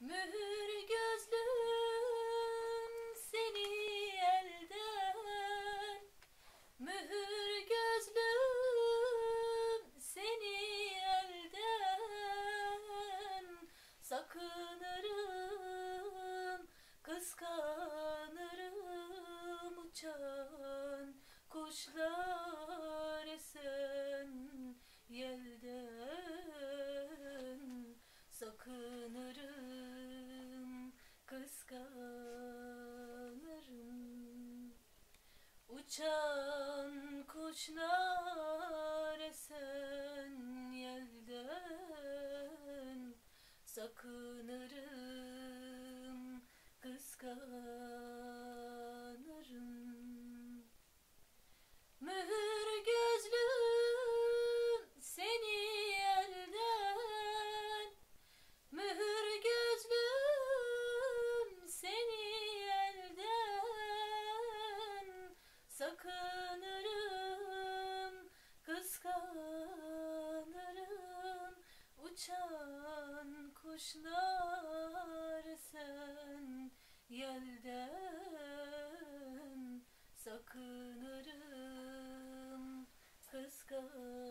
مهر Uçan kuşlar esen yelden sakınırım. uçan kuşlarsın yelden sakınırım. Kıskan